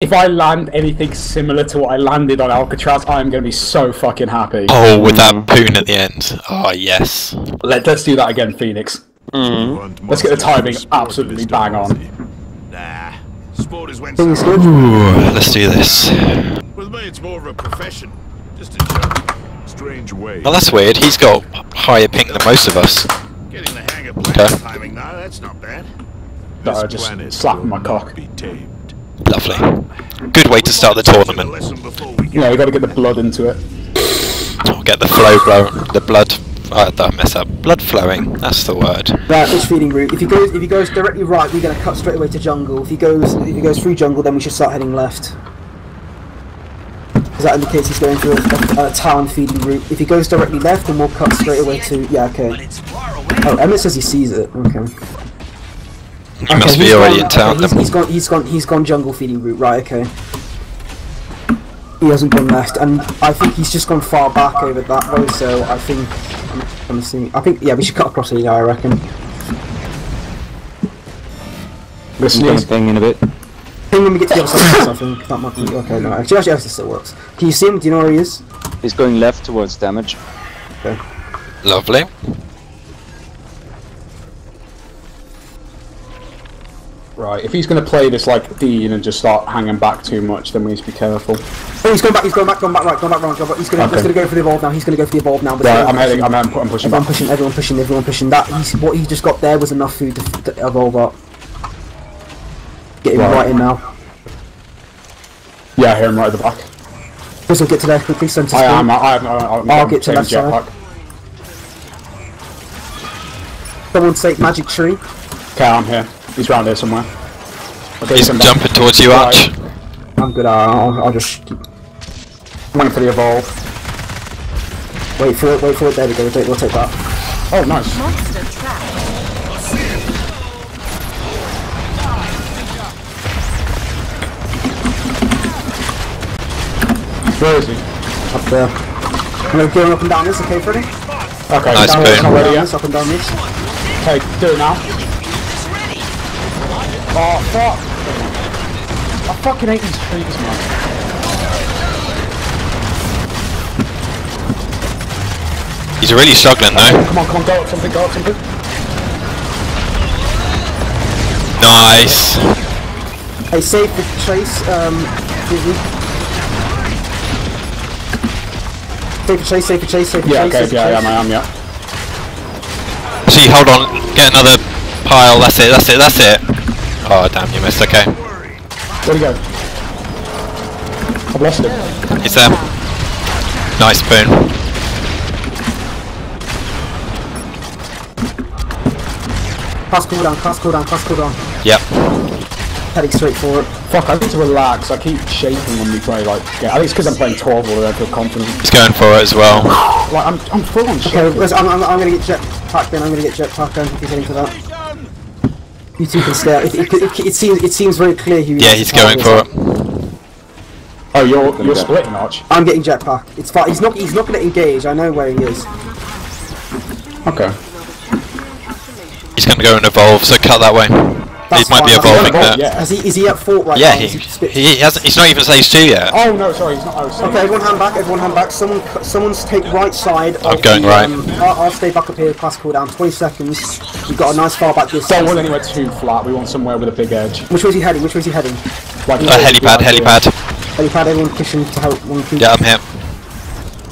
If I land anything similar to what I landed on Alcatraz, I'm going to be so fucking happy. Oh, with that poon at the end. Oh, yes. Let, us do that again, Phoenix. Mm. Let's get the timing absolutely bang on. Nah. Sport is when Ooh, let's do this. With me, it's more of a profession. Just a joke. Strange way. Oh, that's weird. He's got higher ping than most of us. Getting the hang of planet Okay. timing now, that's not bad. No, I just planet slapping will my cock. Be tamed. Lovely. Good way to start the tournament. lesson we get Yeah, we got to get the blood into it. Oh, get the flow blow, the blood. Uh, don't mess up. Blood flowing. That's the word. Right, which feeding route? If he goes, if he goes directly right, we're gonna cut straight away to jungle. If he goes, if he goes through jungle, then we should start heading left. Because that indicates he's going through a, a, a town feeding route. If he goes directly left, then we'll cut straight away to. Yeah, okay. Oh, Emmett says he sees it. Okay. He must be he's already gone- in town. okay, he's, he's gone. He's gone. He's gone jungle feeding route. Right. Okay. He hasn't gone left, and I think he's just gone far back over that way. So I think I'm gonna. I think yeah, we should cut across here. I reckon. The I'm gonna sneeze. in a bit. Ping when we get to the other side. of this, I think that might be okay. No, actually, actually, this still works. Can you see him? Do you know where he is? He's going left towards damage. Okay. Lovely. Right, if he's going to play this like Dean and just start hanging back too much, then we need to be careful. Oh, he's going back. He's going back. Going back. Right. Going back. Wrong. Going back. He's going. Okay. to go for the evolve now. He's going to go for the evolve now. but Right, I'm heading, I'm, I'm, I'm pushing Everyone back. pushing. Everyone pushing. Everyone pushing. That. He's, what he just got there was enough food to, to evolve up. Get him Right. right in now. Yeah, I hear him right at the back. Will get to there quickly. Send to I am, I am, I'm, I'll get to left side. jetpack. Someone take magic tree. Okay, I'm here. He's round here somewhere. Okay, He's come back. jumping towards you, Arch. Right. I'm good. I'll, I'll just keep- I'm waiting for the evolve. wait for it. Wait for it. There we go. We'll take, we'll take that. Oh, nice. Monster trap. Where is he? Up there. I'm gonna go up and down this. Okay, Freddy? Okay, Nice down boom. it's not Down this. Up and down this. Okay, do it now. Oh, fuck. I fucking hate these trees, man. He's really struggling though. Come on, come on, go up something, go up something. Nice. I save the trace. Um, Disney. Save the chase. Save the chase. Save the Yeah, chase. okay, save the yeah, I am. I am, yeah. See, hold on. Get another pile. That's it. That's it. That's it. Oh damn, you missed. Okay, Where'd he go? I've lost him. he's there. Nice boon. Pass cooldown. Pass cooldown. Pass cooldown. Yep. Heading straight for it. Fuck, I need to relax. I keep shaking when we play, like, yeah, I think it's because I'm playing 12 or I feel confident. He's going for it as well. Like, I'm, I'm full on Okay, listen, I'm, I'm, I'm gonna get jetpack then. I'm gonna get jetpack then. If he's heading for that. You two can stay. out. It, it, it, it seems it seems very clear who. he Yeah, he's going for it. Oh, you're, you're splitting, Arch. I'm getting jetpack. It's fine. He's not. He's not gonna engage. I know where he is. Okay. He's going to go and evolve. So cut that way. That's he might be fine, that's evolving fine. there. Yeah. Has he? Is he at fort right Yeah, now? he, he he hasn't. He's not even stage two yet. Oh, no, sorry, he's not. I was Okay, everyone hand back, everyone hand back. Someone, cu- someone's take right side. I'm going the, right. Um, I'll, I'll stay back up here, pass cooldown. 20 seconds. We've got a nice far back distance. Don't want anywhere too flat. We want somewhere with a big edge. Which way is he heading? Which way is he heading? Like Uh, helipad, helipad. Helipad, everyone pushing to help. One, two. Yeah, I'm here.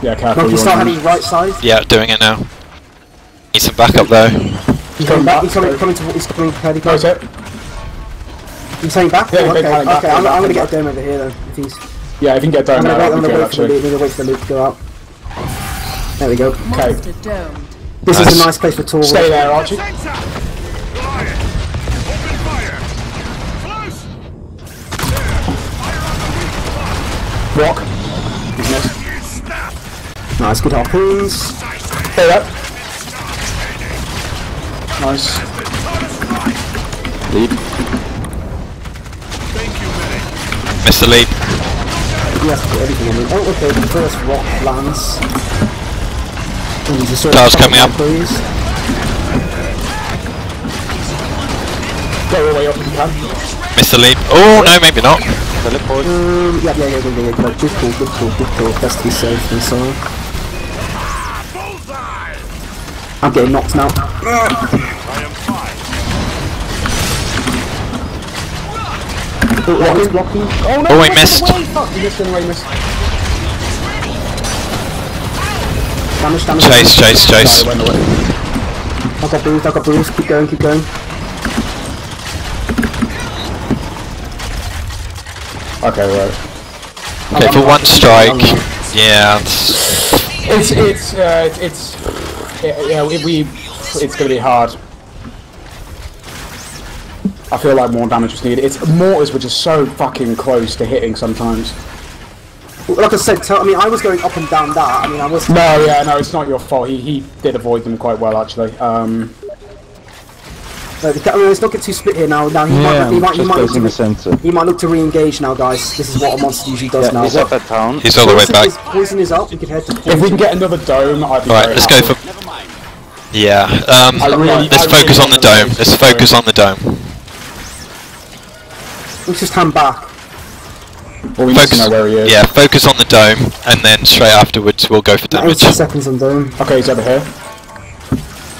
Yeah, careful. can you you start want heading right side? Yeah, doing it now. Need some backup though. He's coming back. He's coming. Coming to. He's coming. Helipad. That's it. He's heading back. Yeah, oh, okay. back, okay. I'm, heading I'm gonna back, get a dome over here then. If he's. Yeah, if you can get Dome. I'm gonna wait. I'm gonna wait for the loop. I'm gonna wait for the loop to go out. There we go. Okay, Monster domed. This Nice. is a nice place for Tor. stay there, Archie. Center! Goliath! Open fire! Close! Rock. He's missed. Nice, good harpoons. Stay there. Nice. Lead. Medic. Missed the lead. Yes, put everything in. Oh, okay. The first rock lands. And he's Cloud's coming up. Please. Go all the way up if you can. Missed the lead. Oh no, maybe not. teleport. Um, yeah, yeah, yeah, yeah, yeah, yeah. Good call, good call, good call. Best to be safe and so on. I'm getting knocked now. Oh, he's blocking. Oh no! Oh, he he missed. Away. Fuck, he missed anyway, he missed. Damage, damage. Chase, chase, chase. Sorry, went away. I got bruised, I got bruised. Keep going, keep going. Okay, right. Okay, for one strike. Yeah, it's- It's it's uh, it's, it's yeah, yeah, if we it's gonna be hard. I feel like more damage was needed. It's mortars were just so fucking close to hitting sometimes. Like I said, I mean, I was going up and down that. I mean, I was. No, yeah, no, it's not your fault. He he did avoid them quite well actually. Um, I mean, let's not get too split here now. Now he Yeah, might, he might, he might look goes in the to, center. he might look to re-engage now, guys. This is what a monster usually does Yeah, now. he's up at town. he's all the way back. is, poison is up. We could head to. if we can get another dome, I'd be Right, very let's go for. Yeah, um, really- let's I focus really on the dome. Let's focus on the dome. Let's just hand back. Well, we need to Focus. know where he is. Yeah, focus on the dome, and then straight afterwards we'll go for damage. 90 seconds on dome. Okay, he's over here.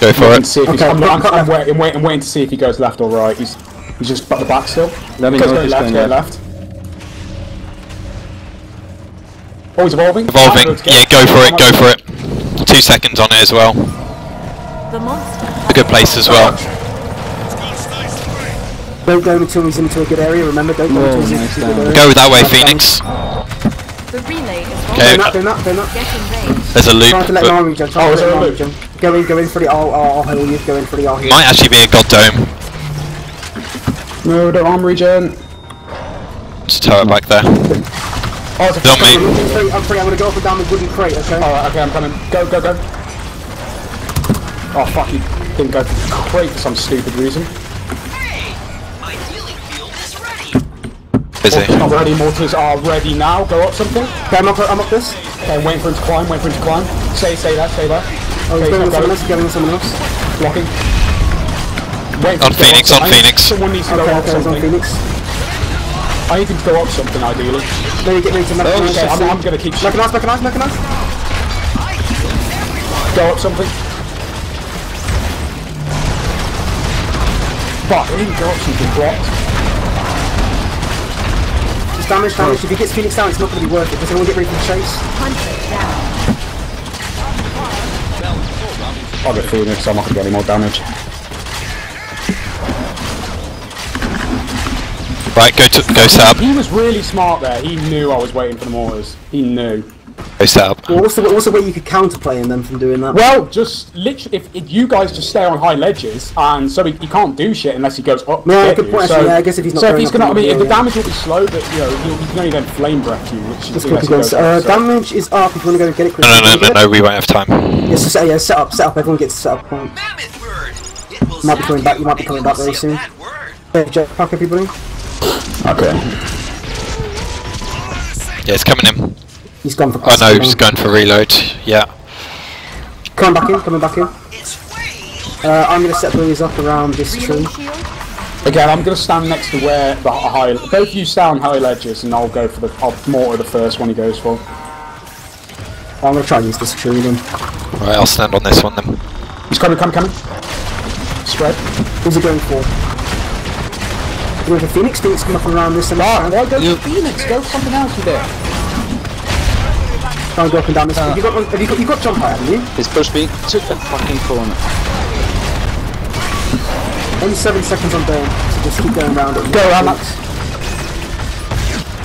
Go for And it. see if he's, Okay, I'm, cut- I'm, cut I'm, left. waiting, waiting, waiting to see if he goes left or right. He's he's just at the back still. Let me Goes know if he's left, going going left. left. Oh, he's evolving. Evolving. Afterwards, Yeah, go for it. Go for it. Two seconds on it as well. The monster. A good place as well. Don't go until he's into a good area. Remember, don't go until he's nice into a good area. Go that way, Phoenix. The relay is. Okay. Doing that, doing that, doing that. Get in range. There's a loop. Trying to let but an army jump. Trying Oh, to let there an a loop? jump. Go in, go in for the. I'll, I'll, I'll heal you. Go in for the. I'll heal. might actually be a god dome. No, don't arm regen. There's a turret back there. Oh, it's a Don't me. I'm free, I'm free. I'm gonna go up and down the wooden crate. Okay. Alright, okay, I'm coming. Go, go, go. Oh, fuck, you didn't go for crate for some stupid reason. Busy. Mortars not ready, mortars are ready now. Go up something. Okay, I'm up. I'm up this. Okay, waiting for him to climb, waiting for him to climb. Stay, stay there, stay there. Oh, he's Okay, going with not someone going. else. He's going someone else. Blocking. Waiting for On him to go Phoenix, on. Phoenix. Someone needs to Okay, go up okay, he's on. Phoenix. I need to go up something, ideally. Then you get ready to mechanize. Okay, I'm, I'm gonna keep shooting. Mechanize, mechanize, mechanize. Go up something. Fuck, I didn't go up something blocked. Just damage, damage. If he gets Phoenix down, it's not gonna be worth it. Does anyone get ready for the chase? I'll get Phoenix, I'm not gonna get any more damage. Right, go to go set up. He was really smart there. He knew I was waiting for the mortars. He knew. Go set up. Well, what's the what's the way you could counterplay him then from doing that? Well, just literally, if, if you guys just stay on high ledges, and so he, he can't do shit unless he goes up. to Yeah, good you. point, So, actually, yeah, I guess if he's not so if going he's gonna, I mean, will, if the yeah. damage will be slow, but you know, he, he can only then flame breath you, which Let's is quickly go. Uh, damage is up. If you want to go and get it quickly. No, no, no, no, no. We won't have time. Yes, so, yeah, set up, set up. Everyone gets set up. Point. Mammoth word. It will Might be coming back- you you might be coming back very soon. That word. Okay, jetpack, everybody. Okay. Yeah, it's coming in. He's gone for. Oh no, classic he's now. going for reload. Yeah. Coming back in. Coming back in. Uh, I'm gonna set these up around this tree. Relay shield. Again, I'm gonna stand next to where the high. Both of you stay on high ledges, and I'll go for the. I'll mortar the first one he goes for. I'm gonna try and use this tree then. Right, I'll stand on this one then. He's coming, coming, coming. Spread. Who's he going for? Going for Phoenix. Phoenix come up around this and Ah, that. why go for Phoenix? Go for something else you did. Try and go up and down this. Have you got? Have you got? You got jump height, haven't you? He's pushed me to the fucking corner. Only seven seconds on burn, so just keep going around it. Go around, Max.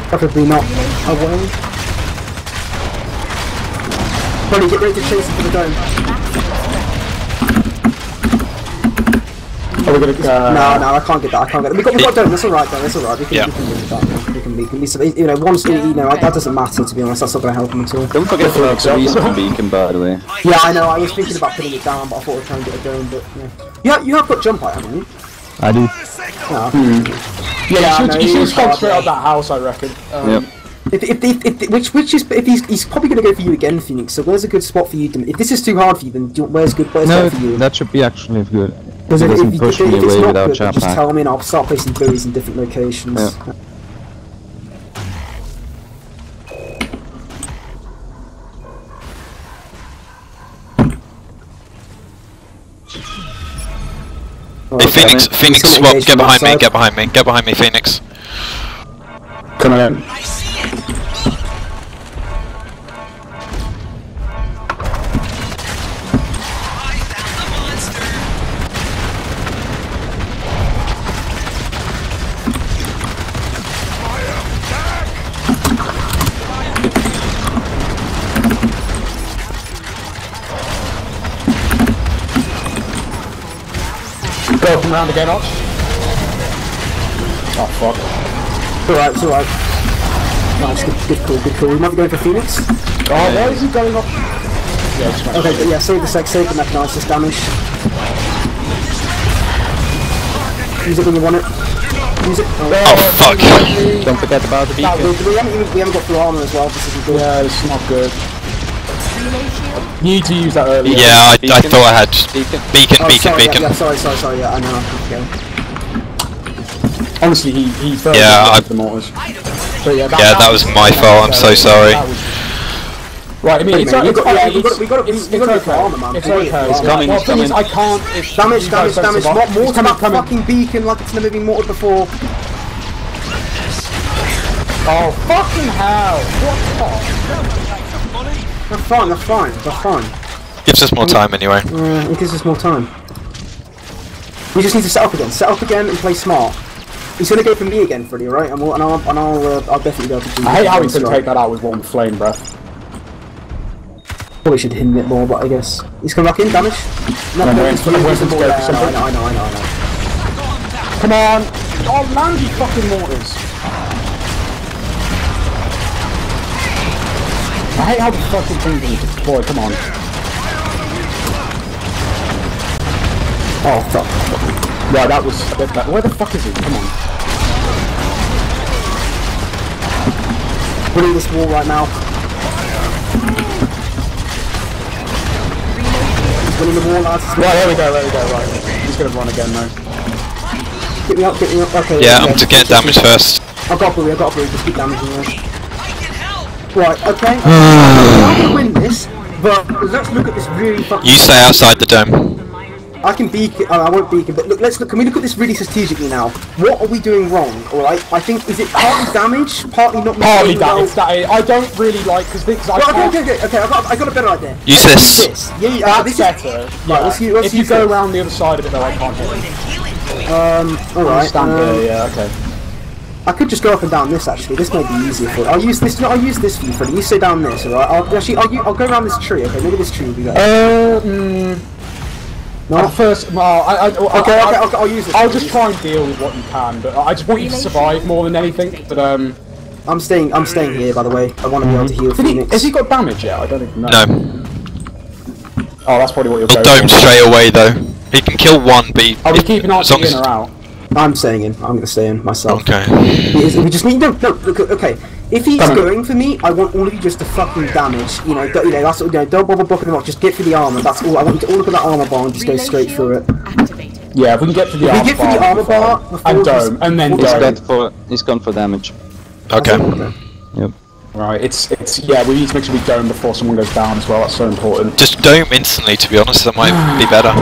Preferably not away. Probably get ready to chase him for the dome. Are we gonna? Uh, No, no, I can't get that. I can't get that. We got, we got a dome. That's all right, though. That's all right. We can, Yeah. we can live with that. Man. We can, we can, we can, you know, once you know, that doesn't matter to be honest. That's not going to help him at all. Don't forget to have the respawn beacon, by the way. Yeah, I know. I was thinking about putting it down, but I thought I'd try and get a going, But yeah, yeah, you have got jump height, haven't you? I do. No. Yeah, Yeah, you should, no, you he should is have straight out up that house, I reckon. Um, Yep. If, if, if, if, which which is if he's he's probably going to go for you again, Phoenix. So where's a good spot for you? To, if this is too hard for you, then do, where's good? Where's No, better for you? that should be actually good. Because if, doesn't if, push if, me if it's away not without good, just tell me and I'll start placing buoys in different locations. Yeah. Hey, Phoenix, mate. Phoenix, swap, get behind that me, get behind me, get behind me, Phoenix. Coming in. Come round again, Arch. Oh fuck. It's alright, it's alright. Nice, good, good call, good call. We might be going for Phoenix. Oh, why is he going off? Yeah, Okay, but yeah, save the sec, save the mechanized damage. Use it when you want it. Use it. Oh, Oh, fuck. Don't forget about the No, beacon. we, we, haven't even, we haven't got full armor as well. This isn't good. Yeah, it's not good. Relay shield. You need to use that earlier. Yeah, I, I thought I had Beacon. beacon, Oh, beacon, sorry, beacon. Yeah, yeah, sorry, sorry, sorry. Yeah, I know. Okay. Honestly, he he first Yeah, I- the mortars. But yeah, that, Yeah, that was my fault, I'm so sorry. Right, I mean, Wait, it's, mate, we got- we got- we got- it's, we got to okay. go for armor, man. It's okay. need it. He's coming, Well, he's thing is, coming. I can't. If Damage, damage, damage. What more He's to coming, that coming. fucking beacon like it's never been mortared before? Oh fucking hell! What That's fine, that's fine, that's fine. Gives us more time anyway. Uh, it gives us more time. We just need to set up again. Set up again and play smart. He's gonna go for me again, Freddy, right? And, we'll, and I'll, and I'll, uh, I'll definitely be able to? I hate how he this, can right? take that out with one flame breath. Probably should hit him a bit more, but I guess he's coming back in. Damage. No, No, no, no, he's it's- he's it's- the ball it's- there. I it's- know, I know, I know, I know. Come on! Oh, land you fucking mortars! I hate how the fucking thing can deploy. Come on. Oh fuck. Right, that was. That, that, where the fuck is he? Come on. Winning this wall right now. He's winning the wall, lads. Right, there we go, there we go, right. He's gonna run again though. Get me up, get me up. Okay. Yeah, okay. I'm to get damage first. I've got a blue, I've got a blue. Just keep damaging her. I can help. Right, okay. I'm gonna win this, but let's look at this really fucking. You stay outside the dome. I can beacon. Uh, I won't beacon, but look. Let's look. Can we look at this really strategically now? What are we doing wrong? All right. I think is it partly damage, partly not. Partly making that, well- it's. I don't really like because because I Well, okay, okay, okay, okay. I got, I got a better idea. Use this. This. Yeah, yeah. uh, That's this better. Is, Yeah. Right, let's use- let's if you go this. around the other side of it though, I can't hit it. um. All right. Stand um, here, yeah, okay. I could just go up and down this actually. This may be easier for. I'll use this. No, I'll use this for you, Freddie. You stay down this, alright? I'll actually. I'll, u- I'll go around this tree. Okay, maybe this tree will be better. Uh, mm, no. at first, well, I, I, Okay, I, okay, I, okay. I'll use this. I'll just try and deal with what you can, but I just want you to survive more than anything. But um, I'm staying. I'm staying here. By the way, I want to be able to heal did he, has he got damage yet? I don't even know. No. Oh, that's probably what you're We'll going dome for. straight away though. He can kill one, but he- Are we keeping as Archie in or out? I'm staying in. I'm gonna stay in myself. Okay. Is- We just need no, no. Look, okay, if he's Come on. going for me, I want all of you just to fucking damage. You know, don't, you know that's you know, don't bother blocking him off. Just get for the armor. That's all. I want you to all look at that armor bar and just go straight shield through it. Activated. Yeah, if we can get to the If we armor get to the bar, armor we'll bar and dome, and then He's He's dome. got for. He's gone for damage. Okay. Yep. Right, it's it's yeah. We need to make sure we dome before someone goes down as well. That's so important. Just dome instantly, to be honest, that might be better.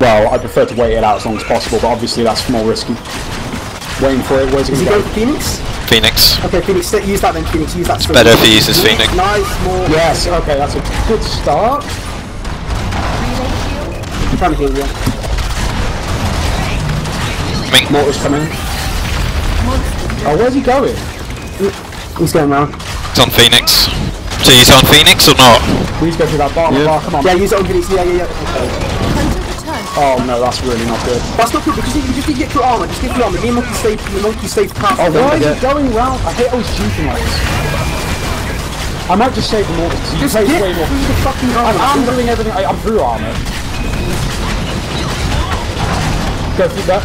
Well, I prefer to wait it out as long as possible, but obviously that's more risky. Waiting for it. Where's it Is he going going to go? for Phoenix? Phoenix. Okay, Phoenix. Use that then, Phoenix. Use that. It's better if he uses Phoenix. Nice, more. Yes. Okay, that's a good start. I'm trying to heal you. Mink. Mortar's coming. Oh, where's he going? He's going round. It's on Phoenix. So he's on Phoenix or not? Please go through that bar. bar come on. Yeah, use it on Phoenix. Yeah, yeah, yeah. Okay. Hunter return. Oh no, that's really not good. That's not good because you just need to get through armor. Just get through armor. Me and Monkey stay. The Monkey stays past. Oh, why is he going round? I hate always juking like. I might just save the mortar because he Just plays get way more. through the fucking I'm, armor. I'm doing everything. I, I'm through armor. Go through that.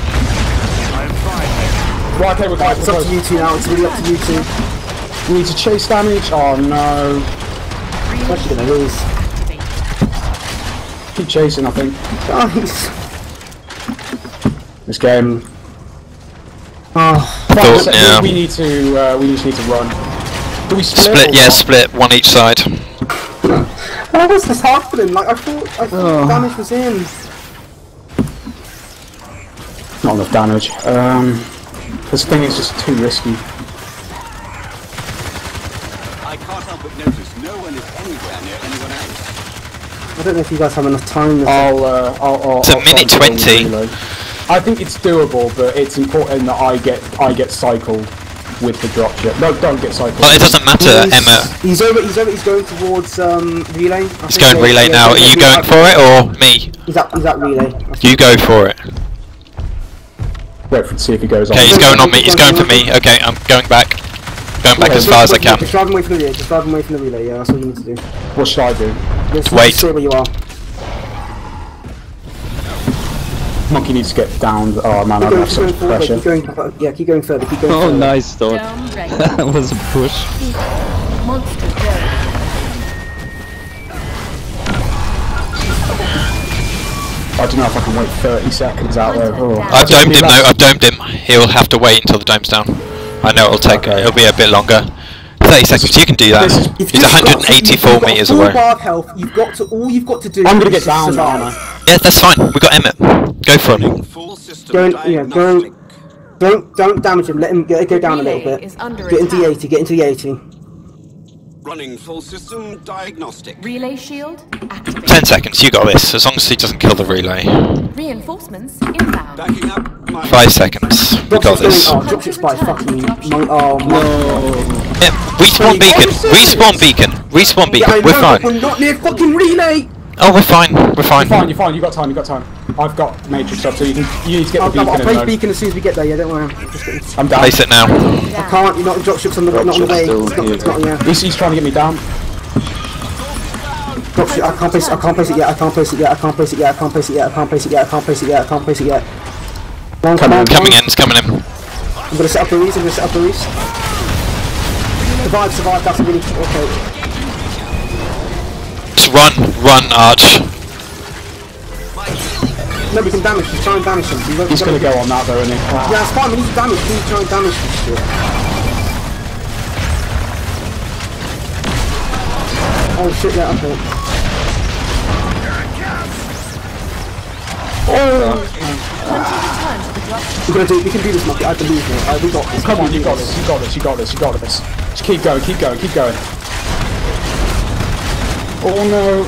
Right, okay, we're close. It's up to you two now. It's really up to you two. We need to chase damage. Oh no. I'm actually gonna lose. Activated. Keep chasing, I think. Guys. This game. Oh. Thought- So yeah. We need to. Uh, we just need to run. Do we split? Split, yeah, not? split, one each side. How was this happening? Like I thought, I thought Oh. damage was in. not enough damage. Um, this thing is just too risky. I can't help but notice no one is anywhere near anyone else. I don't know if you guys have enough time. With I'll, uh, I'll, I'll, It's a I'll minute 20. I think it's doable, but it's important that I get I get cycled with the dropship. No, don't get cycled. Well, it doesn't matter, he's, Emma. He's over. He's over. He's going towards um, relay. I He's going relay yeah, now. Are you going for it or me? He's at. He's at relay. You go for it. Wait for see if he goes on. Okay, he's going on me. He's going for me. Okay, I'm going back. Going back as far as I can. Just drive him away from the relay. Just drive him away from the relay. Yeah, that's all you need to do. What should I do? Just Wait. Stay where you are. Monkey needs to get down. Oh man, Keep I going, have keep such going forward. pressure. Keep going. Yeah, keep going further. Keep going. Oh, further. nice start. Dome ready. that was a push. Monster dome. I don't know if I can wait 30 seconds out there. Oh. I've domed him though. I've domed him. He'll have to wait until the dome's down. I know it'll take. Okay. It'll be a bit longer. 30 seconds. You can do that. This He's 184 you've meters full away. bar health. You've got to. All you've got to do. I'm gonna is get down, survive. Yeah, that's fine. We got Emmett. Go for him. Full system Go yeah, go diagnostic. and, don't don't damage him. Let him get, go down a little bit. is under Get into the 80. Get into the 80. Running full system diagnostic. Relay shield activated. 10 seconds. You got this. As long as he doesn't kill the relay. Reinforcements inbound. Backing up. My 5 seconds. We got Dropship's going. this. Oh, dropship's by fucking. Mon- oh my. Yeah, respawn beacon. Respawn beacon. Respawn Yeah, beacon. We're know, fine. We're not near fucking relay. Oh, we're fine. We're You're fine. fine, you're fine, you got time, you got time. I've got matrix up, so you can you need to get I'll, the I'll, place in beacon as soon as we get there. Yeah, don't worry. I'm just. I'm down. Place it now. I can't. You're not. Dropship's on the not on the Dropship's way. still It's not. here. It's not. Yeah. He's, he's trying to get me down. Dropship. I can't place. I can't place it yet. I can't place it yet. I can't place it yet. I can't place it yet. I can't place it yet. I can't place it yet. I can't place it yet. Come on, come on, Coming on. in. It's coming in. I'm gonna set up the reese. I'm gonna set up the reese. Survive. Survive. That's really okay. Just run. Run, Arch. No, we can damage. Just try and damage him. We He's gonna won't- go on that though, isn't he? Yeah, that's fine. We need to damage. We need to try and damage this shit. Oh shit! Yeah. Okay. Return to the. We're gonna do. We can do this, Monkey. I believe me. Uh, we got this. Come on, you got this, you got this, you got this, you got this. Just keep going, keep going, keep going. Oh no.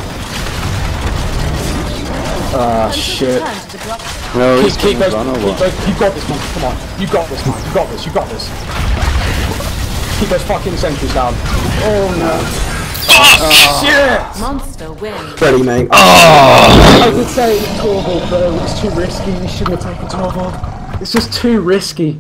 Ah shit. Return to. No, he's Keep, keep going those, to run keep those, you got this man, come on. You got this man, you got this, you got this. Keep those fucking sentries down. Oh no. Ah shit! Monster wins. Ready, mate. I would say it's doable, but it's too risky. We shouldn't have taken 12 It's just too risky.